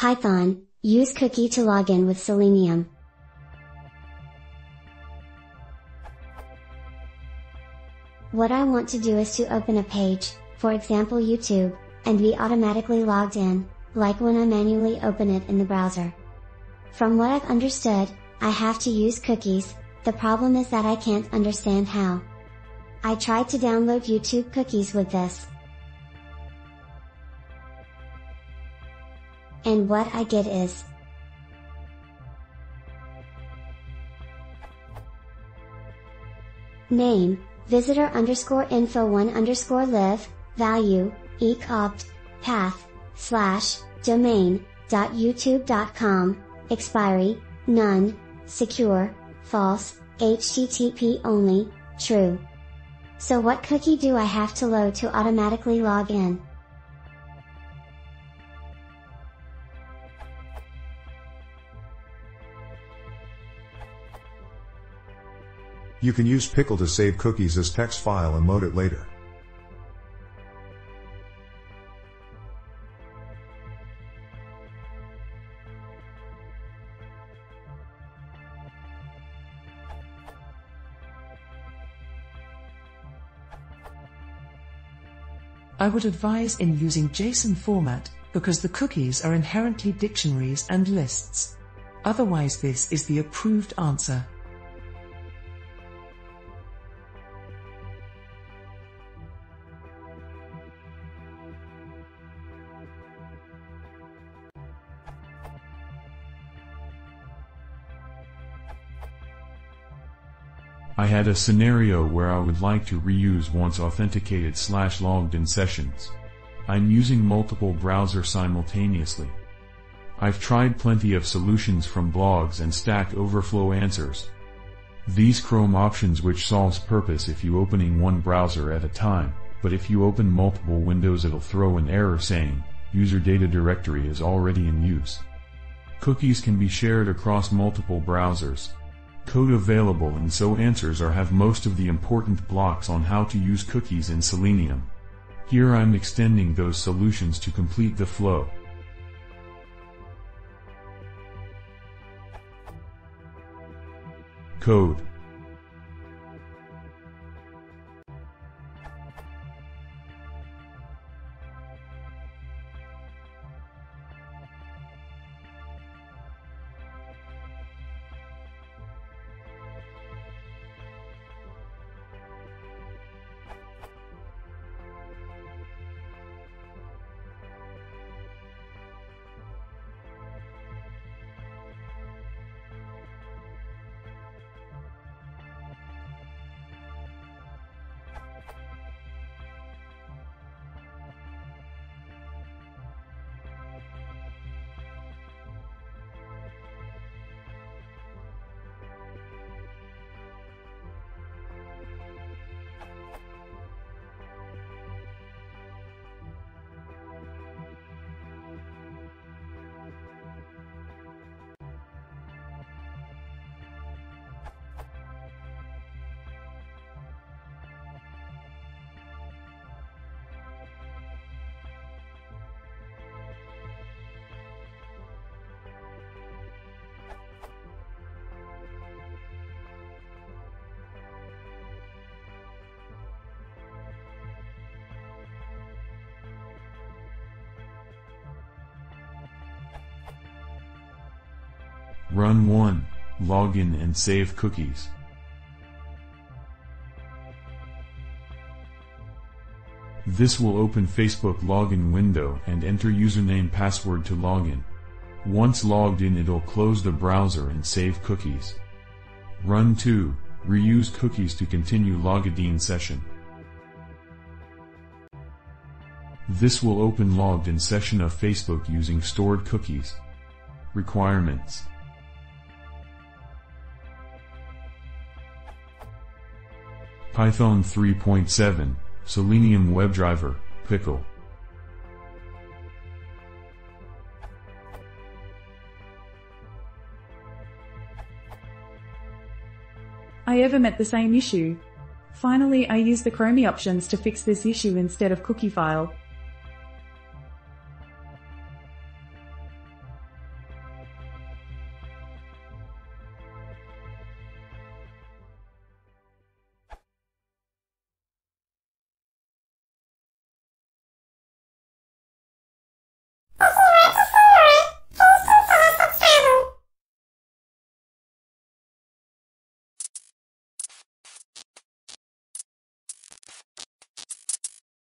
Python, use cookie to log in with Selenium. What I want to do is to open a page, for example YouTube, and be automatically logged in, like when I manually open it in the browser. From what I've understood, I have to use cookies, the problem is that I can't understand how. I tried to download YouTube cookies with this. And what I get is, Name, visitor underscore info 1 underscore live, value, ecopt, path, slash, domain, dot youtube dot com, expiry, none, secure, false, HTTP only, true. So what cookie do I have to load to automatically log in? You can use Pickle to save cookies as text file and load it later. I would advise in using JSON format, because the cookies are inherently dictionaries and lists. Otherwise this is the approved answer. I had a scenario where I would like to reuse once authenticated slash logged in sessions. I'm using multiple browsers simultaneously. I've tried plenty of solutions from blogs and Stack Overflow answers. These Chrome options which solves purpose if you opening one browser at a time, but if you open multiple windows it'll throw an error saying, user data directory is already in use. Cookies can be shared across multiple browsers, code available and so answers are have most of the important blocks on how to use cookies in Selenium. Here I'm extending those solutions to complete the flow. Code Run 1. Login and save cookies. This will open Facebook login window and enter username password to login. Once logged in it'll close the browser and save cookies. Run 2. Reuse cookies to continue login session. This will open logged in session of Facebook using stored cookies. Requirements Python 3.7, Selenium WebDriver, Pickle. I ever met the same issue. Finally I used the Chrome options to fix this issue instead of cookie file,